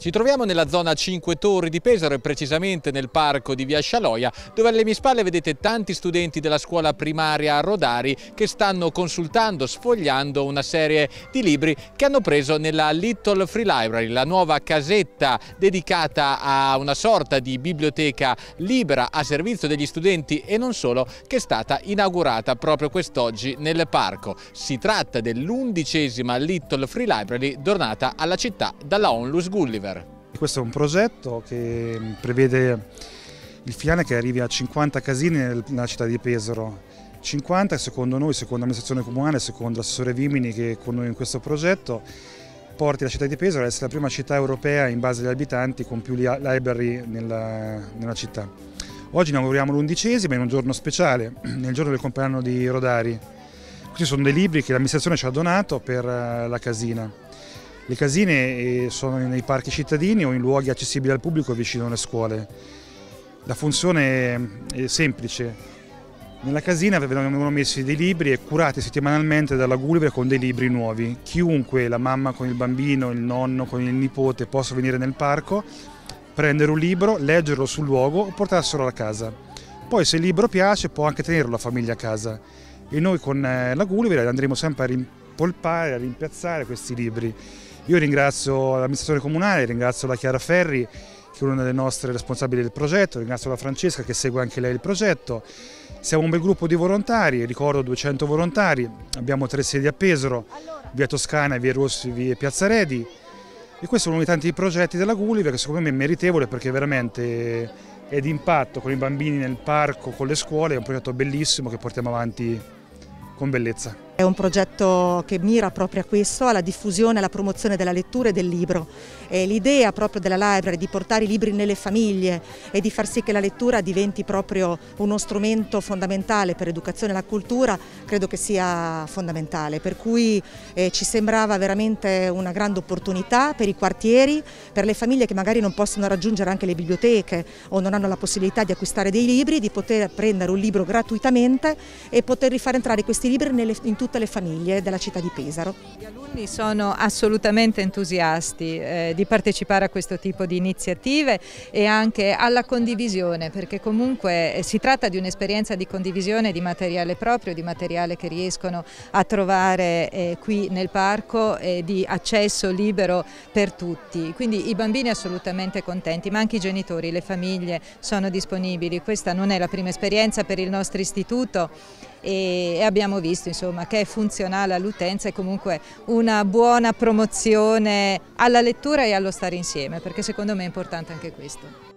Ci troviamo nella zona 5 Torri di Pesaro e precisamente nel parco di Via Scialoia dove alle mie spalle vedete tanti studenti della scuola primaria Rodari che stanno consultando, sfogliando una serie di libri che hanno preso nella Little Free Library, la nuova casetta dedicata a una sorta di biblioteca libera a servizio degli studenti e non solo che è stata inaugurata proprio quest'oggi nel parco. Si tratta dell'undicesima Little Free Library donata alla città dalla Onlus Gulliver. Questo è un progetto che prevede il finale che arrivi a 50 casine nella città di Pesaro. 50 secondo noi, secondo l'amministrazione comunale, secondo l'assessore Vimini che è con noi in questo progetto, porti la città di Pesaro ad essere la prima città europea in base agli abitanti con più library nella, nella città. Oggi inauguriamo l'undicesima in un giorno speciale, nel giorno del compleanno di Rodari. Questi sono dei libri che l'amministrazione ci ha donato per eh, la casina. Le casine eh, sono nei parchi cittadini o in luoghi accessibili al pubblico vicino alle scuole. La funzione è semplice. Nella casina vengono messi dei libri e curati settimanalmente dalla Gulliver con dei libri nuovi. Chiunque, la mamma con il bambino, il nonno con il nipote, possa venire nel parco, prendere un libro, leggerlo sul luogo o portarselo a casa. Poi se il libro piace può anche tenerlo la famiglia a casa. E noi con eh, la Gulliver andremo sempre a rimpolpare, a rimpiazzare questi libri. Io ringrazio l'amministrazione comunale, ringrazio la Chiara Ferri che è una delle nostre responsabili del progetto, ringrazio la Francesca che segue anche lei il progetto. Siamo un bel gruppo di volontari, ricordo 200 volontari, abbiamo tre sedi a Pesaro, via Toscana, via Rossi, via Piazza Redi e questo è uno dei tanti progetti della Gulliver che secondo me è meritevole perché veramente è di impatto con i bambini nel parco, con le scuole, è un progetto bellissimo che portiamo avanti con bellezza. È un progetto che mira proprio a questo, alla diffusione e alla promozione della lettura e del libro. L'idea proprio della library di portare i libri nelle famiglie e di far sì che la lettura diventi proprio uno strumento fondamentale per l'educazione e la cultura credo che sia fondamentale, per cui eh, ci sembrava veramente una grande opportunità per i quartieri, per le famiglie che magari non possono raggiungere anche le biblioteche o non hanno la possibilità di acquistare dei libri, di poter prendere un libro gratuitamente e poter rifare entrare questi libri in tutte tutte le famiglie della città di Pesaro. Gli alunni sono assolutamente entusiasti eh, di partecipare a questo tipo di iniziative e anche alla condivisione perché comunque eh, si tratta di un'esperienza di condivisione di materiale proprio, di materiale che riescono a trovare eh, qui nel parco e di accesso libero per tutti. Quindi i bambini assolutamente contenti ma anche i genitori, le famiglie sono disponibili. Questa non è la prima esperienza per il nostro istituto e abbiamo visto insomma, che è funzionale all'utenza e comunque una buona promozione alla lettura e allo stare insieme perché secondo me è importante anche questo.